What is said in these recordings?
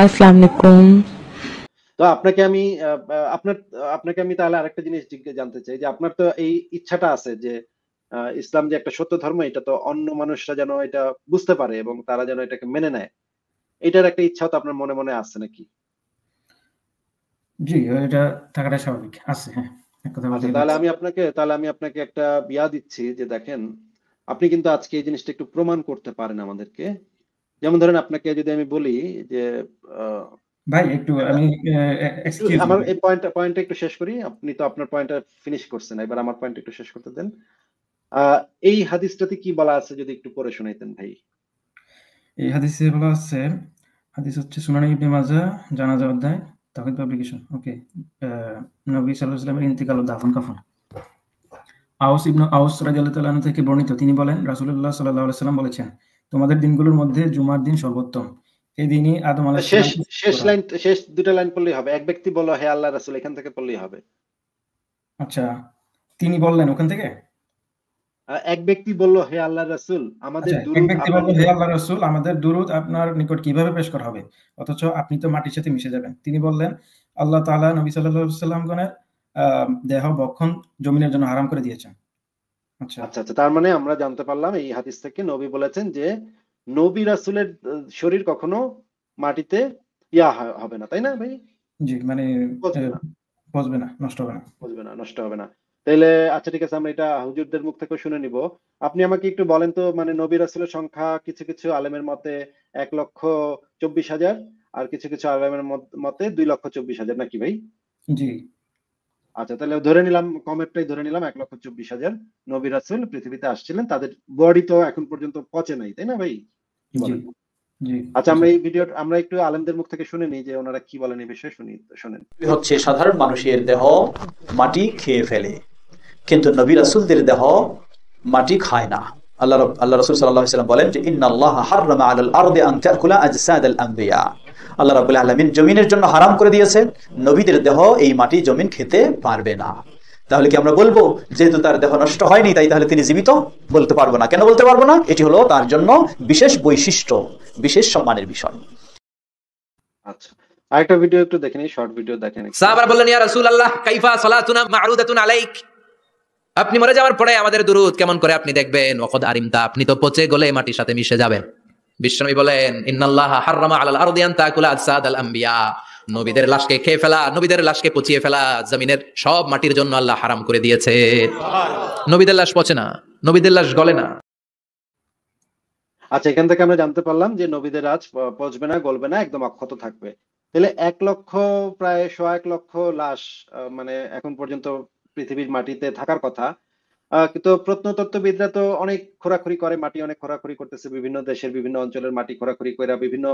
আসসালামু আলাইকুম তো আপনাকে আমি আপনার আপনাকে আমি তাহলে আরেকটা জিনিস জিজ্ঞেস জানতে চাই যে আপনার তো এই ইচ্ছাটা আছে যে আহ, ইসলাম যে একটা সত্য ধর্ম এটা তো অন্য মানুষরা যেন এটা বুঝতে পারে এবং তারা যেন এটাকে মেনে নেয়। এটার একটা ইচ্ছাও তো আপনার মনে মনে আছে নাকি? জি এটা থাকাটা স্বাভাবিক আছে হ্যাঁ এক কথা আচ্ছা তাহলে আমি আপনাকে তাহলে আমি আপনাকে একটা বিয়া দিচ্ছি যে দেখেন আপনি কিন্তু আজকে এই জিনিসটা একটু প্রমাণ করতে পারেন আমাদেরকে। যেমন ধরেন আপনাকে যদি আমি বলি যে ভাই একটু আমি আমার এই পয়েন্টটা পয়েন্টটা একটু শেষ করি। আপনি তো আপনার পয়েন্টটা ফিনিশ করছেন। এবার আমার পয়েন্ট একটু শেষ করতে দেন। এই হাদিসটাতে কি বলা আছে যদি একটু পড়ে শোনাইতেন ভাই? এই হাদিসে বলা আছে হাদিস হচ্ছে সুনানি ইবনে মাজাহ জানাজা অধ্যায় তাওহীদ পাবলিকেশন ওকে নবী সাল্লাল্লাহু আলাইহি ইন্তিকাল ও দাফন কাফন। আউস ইবনে আউস রাদিয়াল্লাহু তাআলা থেকে বর্ণিত তিনি বলেন রাসূলুল্লাহ সাল্লাল্লাহু আলাইহি সাল্লাম বলেছেন তোমাদের দিনগুলোর মধ্যে জুমার দিন সর্বোত্তম। এই দিনই আদম আলাইহিস শেষ শেষ লাইন শেষ দুটো লাইন পড়লেই হবে। এক ব্যক্তি বলল হে আল্লাহ রাসূল এখান থেকে পড়লেই হবে। আচ্ছা তিনি বললেন ওখান থেকে? এক ব্যক্তি বলল হে আল্লাহ রাসূল আমাদের আচ্ছা, এক ব্যক্তি বলল হে আল্লাহ রসুল আমাদের দুরুদ আপনার নিকট কীভাবে পেশ করা হবে? অথচ আপনি তো মাটির সাথে মিশে যাবেন। তিনি বললেন আল্লাহ তাআলা নবী সাল্লাল্লাহু সাল্লামগণের আহ, দেহ বক্ষণ জমিনের জন্য হারাম করে দিয়েছেন। আচ্ছা। আচ্ছা আচ্ছা তার মানে আমরা জানতে পারলাম এই হাদিস থেকে নবী বলেছেন যে নবী রাসূলের শরীর কখনো মাটিতে ইয়া হবে না তাই না ভাই? জি মানে বসবে না। নষ্ট হবে না। বুঝবে না নষ্ট হবে না। তাইলে আচ্ছা ঠিক আছে আমরা এটা হুজুরদের মুখ থেকে শুনে নিব। আপনি আমাকে একটু বলেন তো মানে নবী রাসূলের সংখ্যা কিছু কিছু আলেমের মতে এক লক্ষ চব্বিশ হাজার আর কিছু কিছু আলেমের মতে দুই লক্ষ চব্বিশ হাজার নাকি ভাই? জি। আচ্ছা তাহলে ধরে নিলাম কমেরটাই ধরে নিলাম এক লক্ষ চব্বিশ হাজার। নবী রাসূল পৃথিবীতে আসছিলেন তাদের বডি তো এখন পর্যন্ত পচে নাই তাই না ভাই? আচ্ছা আমরা এই ভিডিও আমরা একটু আলেমদের মুখ থেকে শুনে নিই যে ওনারা কি বলেন এই বিষয়ে শুনি শুনেন। হচ্ছে সাধারণ মানুষের দেহ মাটি খেয়ে ফেলে কিন্তু নবী রাসূলদের দেহ মাটি খায় না। আল্লাহ আল্লাহ রাসূল সাল্লাল্লাহু আলাইহি বলেন যে ইন্নাল্লাহ হাররামা আলাল আরদি আন তাকুলা আজসাদাল আনবিয়া। আল্লাহ রাব্বুল আলামিন জমিনের জন্য হারাম করে দিয়েছেন। নবীদের দেহ এই মাটি জমিন খেতে পারবে না। তাহলে কি আমরা বলব যেহেতু তার দেহ নষ্ট হয়নি তাই তাহলে তিনি জীবিত? বলতে পারব না। কেন বলতে পারব না? এটি হলো তার জন্য বিশেষ বৈশিষ্ট্য বিশেষ সম্মানের বিষয়। আচ্ছা আরেকটা ভিডিও একটু দেখে নিই শর্ট ভিডিও দেখেন। সাহাবারা বললেন ইয়া রাসূলুল্লাহ কাইফা সালাতুনা মা'রুদাতুন আলাইক? আপনি মরে যাওয়ার পরে আমাদের দুরুদ কেমন করে আপনি দেখবেন? ওয়াকাদ আরিমতা আপনি তো পচে গলে মাটির সাথে মিশে যাবেন। বিশ্বনবী বলেন, ইন্নাল্লাহা হাররামা আলাল আরদি আন তাকুলা আজসাদাল আম্বিয়া। নবীদের লাশকে খেয়ে ফেলা, নবীদের লাশকে পচিয়ে ফেলা, জমিনের সব মাটির জন্য আল্লাহ হারাম করে দিয়েছে। নবীদের লাশ পচে না, নবীদের লাশ গলে না। আচ্ছা এখান থেকে আমরা জানতে পারলাম যে নবীদের আজ পচবে না, গলবে না, একদম অক্ষত থাকবে। তাহলে এক লক্ষ, প্রায় শো এক লক্ষ লাশ মানে এখন পর্যন্ত পৃথিবীর মাটিতে থাকার কথা কিন্তু প্রত্নতত্ত্ববিদরা তো অনেক খোরাখুরি করে মাটি অনেক খোরাখুরি করতেছে বিভিন্ন দেশের বিভিন্ন অঞ্চলের মাটি খোরাখুরি করে বিভিন্ন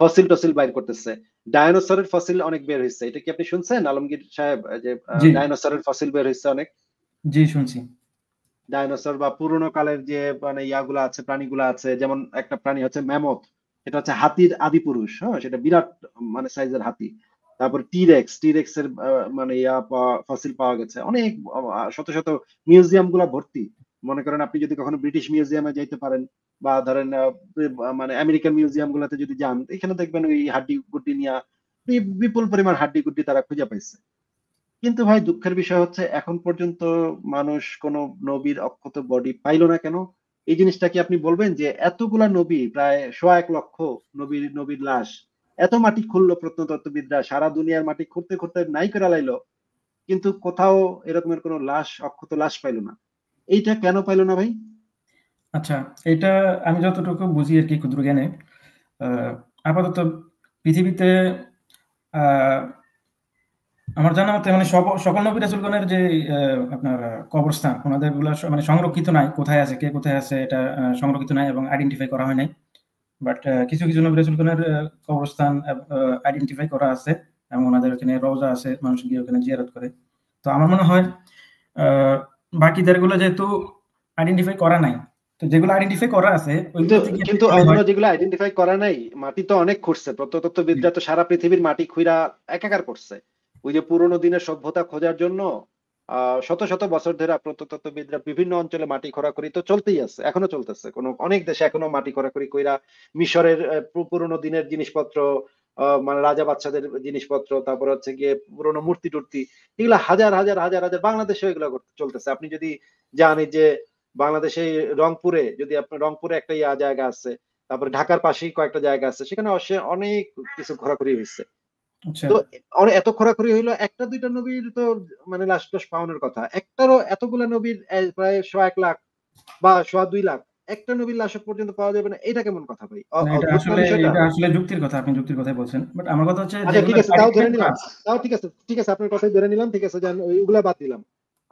ফসিল টসিল বাইর করতেছে। ডায়নোসরের ফসিল অনেক বের হয়েছে এটা কি আপনি শুনছেন? আলমগীর সাহেব যে। ডায়নোসরের ফসিল বের হয়েছে অনেক? জি শুনছি। ডায়নোসর বা পুরোনো কালের যে মানে ইয়াগুলো আছে প্রাণীগুলো আছে যেমন একটা প্রাণী হচ্ছে ম্যামথ এটা হচ্ছে হাতির আদি পুরুষ হ্যাঁ সেটা বিরাট মানে সাইজের হাতি। তারপর টিরেক্স টিরেক্স এর মানে ইয়া ফসিল পাওয়া গেছে। অনেক শত শত মিউজিয়ামগুলা ভর্তি। মনে করেন আপনি যদি কখনো ব্রিটিশ মিউজিয়ামে যাইতে পারেন বা ধরেন মানে আমেরিকান মিউজিয়াম গুলাতে যদি যান, এখানে দেখবেন ওই হাড্ডি গুড্ডি নিয়ে বিপুল পরিমাণ হাড্ডি গুড্ডি তারা খুঁজে পাইছে। কিন্তু ভাই, দুঃখের বিষয় হচ্ছে এখন পর্যন্ত মানুষ কোনো নবীর অক্ষত বডি পাইলো না কেন? এই জিনিসটা কি আপনি বলবেন যে এতগুলা নবী, প্রায় সোয়া এক লক্ষ নবীর নবীর লাশ এত মাটি খুললো প্রত্নতত্ত্ববিদরা, সারা দুনিয়ার মাটি খুঁড়তে খুঁড়তে নাই করে লাইলো, কিন্তু কোথাও এরকমের কোনো লাশ, অক্ষত লাশ পাইলো না। এইটা কেন পাইলো না ভাই? আচ্ছা এটা আমি যতটুকু বুঝি আর কি ক্ষুদ্র জ্ঞানে আপাতত পৃথিবীতে আমার জানা মতে মানে সকল নবী রাসূলগণের যে আপনার কবরস্থান, ওনাদেরগুলা মানে সংরক্ষিত নাই, কোথায় আছে, কে কোথায় আছে, এটা সংরক্ষিত নাই এবং আইডেন্টিফাই করা হয় নাই। বাট কিছু কিছু নবী রাসূলগণের কবরস্থান আইডেন্টিফাই করা আছে। এবং ওনাদের ওখানে রওজা আছে মানুষ গিয়ে ওখানে জিয়ারত করে। তো আমার মনে হয় আহ, বাকিদেরগুলো যেহেতু আইডেন্টিফাই করা নাই তো যেগুলো আইডেন্টিফাই করা আছে কিন্তু যেগুলো আইডেন্টিফাই করা নাই মাটি তো অনেক খুঁড়ছে। প্রত্নতত্ত্ববিদরা তো সারা পৃথিবীর মাটি খুঁড়া একাকার করছে। ওই যে পুরোনো দিনের সভ্যতা খোঁজার জন্য শত শত বছর ধরে প্রত্নতত্ত্ববিদরা বিভিন্ন অঞ্চলে মাটি খোঁড়াখুড়ি তো চলতেই আছে, এখনও চলতেছে। কোনো, অনেক দেশে এখনও মাটি খোঁড়াখুড়ি কইরা মিশরের পুরোনো দিনের জিনিসপত্র মানে রাজা বাচ্চাদের জিনিসপত্র, তারপর হচ্ছে গিয়ে পুরোনো মূর্তি টুর্তি, এগুলো হাজার হাজার হাজার হাজার বাংলাদেশে এগুলো চলতেছে। আপনি যদি জানেন যে বাংলাদেশে রংপুরে, যদি আপনার রংপুরে একটা ইয়া জায়গা আছে, তারপরে ঢাকার পাশেই কয়েকটা জায়গা আছে, সেখানে অনেক কিছু ঘোরাঘুরি হয়েছে তো অনেক এত খোরাখুরি হইল একটা দুইটা নবীর তো মানে লাশ টাশ পাওয়ানোর কথা। একটারও এতগুলা নবীর প্রায় সোয়া এক লাখ বা সোয়া দুই লাখ একটা নবীর লাশ পর্যন্ত পাওয়া যাবে না এটা কেমন কথা ভাই? এটা আসলে যুক্তির কথা আপনি যুক্তির কথাই বলছেন। বাট আমার কথা হচ্ছে আচ্ছা ঠিক আছে তাও ধরে নিলাম। তাও ঠিক আছে ঠিক আছে আপনার কথাই ধরে নিলাম ঠিক আছে জান ওইগুলা বাদ দিলাম।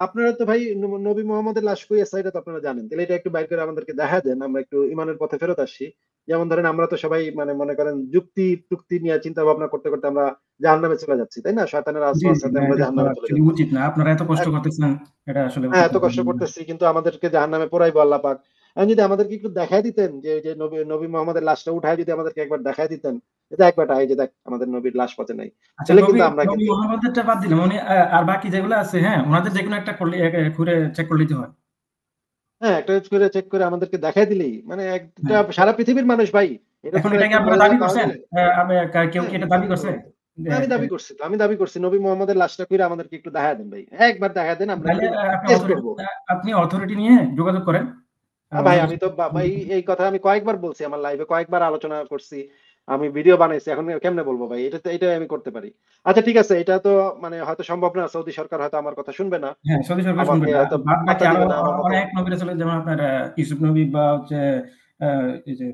আপনারা তো ভাই নবী মোহাম্মদের লাশ কই আছে এটা তো আপনারা জানেন। তাহলে এটা একটু বাইর করে আমাদেরকে দেখা দেন আমরা একটু ইমানের পথে ফেরত আসি। যেমন ধরেন আমরা তো সবাই মানে মনে করেন যুক্তি তুক্তি নিয়ে চিন্তা ভাবনা করতে করতে আমরা জাহান্নামে চলে যাচ্ছি তাই না? শয়তানের আশ্রয় আছে সাথে আমরা জাহান্নামে চলে যাচ্ছি। উচিত না। আপনারা এত কষ্ট করতেছেন এটা আসলে হ্যাঁ এত কষ্ট করতেছি কিন্তু আমাদেরকে জাহান নামে পড়াইবো আল্লাহ পাক। এখন যদি আমাদেরকে একটু দেখাই দিতেন যে যে নবী নবী মোহাম্মদের লাশটা উঠায় যদি আমাদেরকে একবার দেখাই দিতেন। দেখ বেটা এই যে দেখ আমাদের নবীর লাশ পথে নাই। আচ্ছা তাহলে কিন্তু আমরা কিন্তু মোহাম্মদেরটা বাদ দিলাম। উনি আর বাকি যেগুলো আছে হ্যাঁ ওনাদের যে কোনো একটা করলে ঘুরে চেক করে দিতে হয়। হ্যাঁ একটা করে চেক করে আমাদেরকে দেখাই দিলেই। মানে একটা হ্যাঁ। সারা পৃথিবীর মানুষ ভাই এটা এখন এটা কি আপনারা দাবি করছেন? কেউ কি হ্যাঁ, এটা দাবি করছে? আমি দাবি করছি তো, আমি দাবি করছি। নবী মোহাম্মদের লাশটা করে আমাদেরকে একটু দেখা দেন ভাই। একবার দেখা দেন আমরা একটু আপনি অথরিটি নিয়ে যোগাযোগ করেন। ভাই আমি তো ভাই এই কথা আমি কয়েকবার বলছি আমার লাইভে কয়েকবার আলোচনা করছি আমি ভিডিও বানাইছি এখন কেমনে বলব ভাই? এটা তো এটা আমি করতে পারি। আচ্ছা ঠিক আছে এটা তো মানে হয়তো সম্ভব না সৌদি সরকার হয়তো আমার কথা শুনবে না। হ্যাঁ সৌদি সরকার শুনবে না। বাকি আরও। অনেক নবী রাসূলের যেমন আপনার ইউসুফ নবী বা হচ্ছে এই যে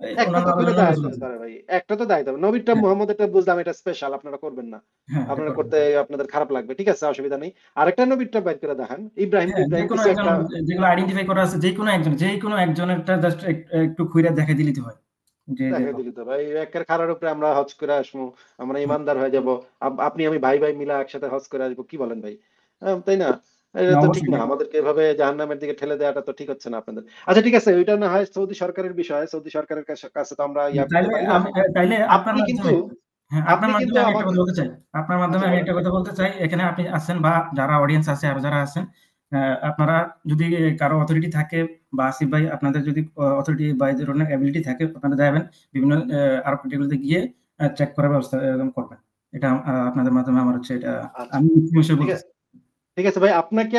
একটা তো দেয় একটা নবীরটা হ্যাঁ। মোহাম্মদেরটা বুঝলাম এটা স্পেশাল আপনারা করবেন না। হ্যাঁ আপনারা করতে আপনাদের খারাপ লাগবে ঠিক আছে অসুবিধা নেই। আরেকটা নবীরটা বাইর করে দেখান। ইব্রাহিম হ্যাঁ, একটা যেগুলো আইডেন্টিফাই করা আছে যে কোনো একজন যে কোনো একজনেরটা জাস্ট একটু খুঁড়ে দেখে দিলিতে হয়। আমরা হজ করে আসব আমরা ইমানদার হয়ে যাব। আপনি আমি ভাই ভাই মিলে একসাথে হজ করে আসব কি বলেন ভাই? তাই না? এটা তো ঠিক না। আমাদেরকে এভাবে জাহান্নামের দিকে ঠেলে দেওয়াটা তো ঠিক হচ্ছে না আপনাদের। আচ্ছা ঠিক আছে ওইটা না হয় সৌদি সরকারের বিষয়। সৌদি সরকারের কাছে তো আমরা ইয়া তাইলে আপনার কিন্তু হ্যাঁ আপনার মাধ্যমে আমি একটা বলতে চাই। আপনার মাধ্যমে আচ্ছা, আমি একটা কথা বলতে চাই। এখানে আপনি আছেন বা যারা অডিয়েন্স আছে আর যারা আছেন আপনারা যদি কারও অথরিটি থাকে বা আসিফ ভাই আপনাদের যদি অথরিটি বা এই ধরনের অ্যাবিলিটি থাকে আপনারা যাবেন বিভিন্ন আরও ক্যাটেগরিতে গিয়ে চেক করার ব্যবস্থা করবেন। এটা আপনাদের মাধ্যমে আমার হচ্ছে এটা আচ্ছা আমি বলতে ঠিক আছে ভাই আপনাকে